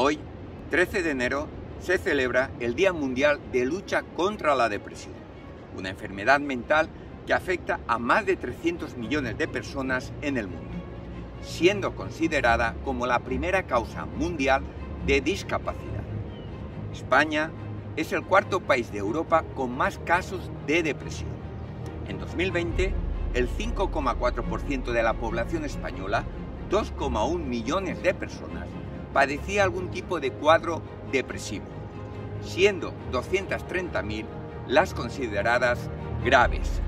Hoy, 13 de enero, se celebra el Día Mundial de Lucha contra la Depresión, una enfermedad mental que afecta a más de 300 millones de personas en el mundo, siendo considerada como la primera causa mundial de discapacidad. España es el cuarto país de Europa con más casos de depresión. En 2020, el 5,4% de la población española, 2,1 millones de personas, padecía algún tipo de cuadro depresivo, siendo 230.000 las consideradas graves.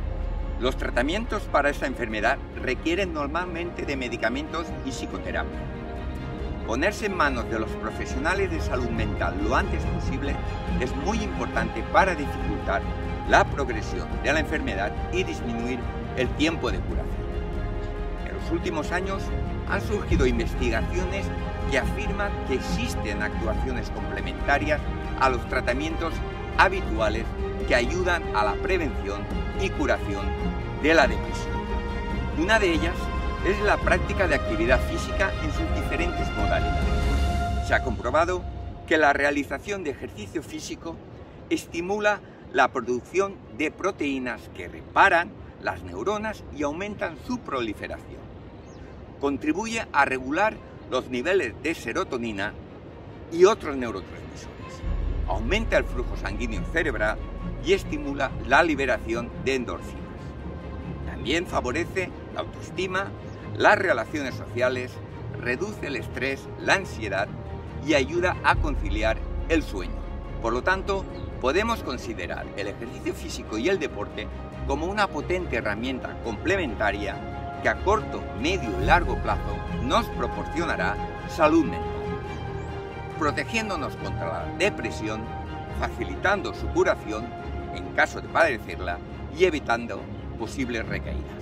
Los tratamientos para esta enfermedad requieren normalmente de medicamentos y psicoterapia. Ponerse en manos de los profesionales de salud mental lo antes posible es muy importante para dificultar la progresión de la enfermedad y disminuir el tiempo de curación. Los últimos años han surgido investigaciones que afirman que existen actuaciones complementarias a los tratamientos habituales que ayudan a la prevención y curación de la depresión. Una de ellas es la práctica de actividad física en sus diferentes modalidades. Se ha comprobado que la realización de ejercicio físico estimula la producción de proteínas que reparan las neuronas y aumentan su proliferación. Contribuye a regular los niveles de serotonina y otros neurotransmisores. Aumenta el flujo sanguíneo cerebral y estimula la liberación de endorfinas. También favorece la autoestima, las relaciones sociales, reduce el estrés, la ansiedad y ayuda a conciliar el sueño. Por lo tanto, podemos considerar el ejercicio físico y el deporte como una potente herramienta complementaria que a corto, medio y largo plazo nos proporcionará salud mental, protegiéndonos contra la depresión, facilitando su curación en caso de padecerla y evitando posibles recaídas.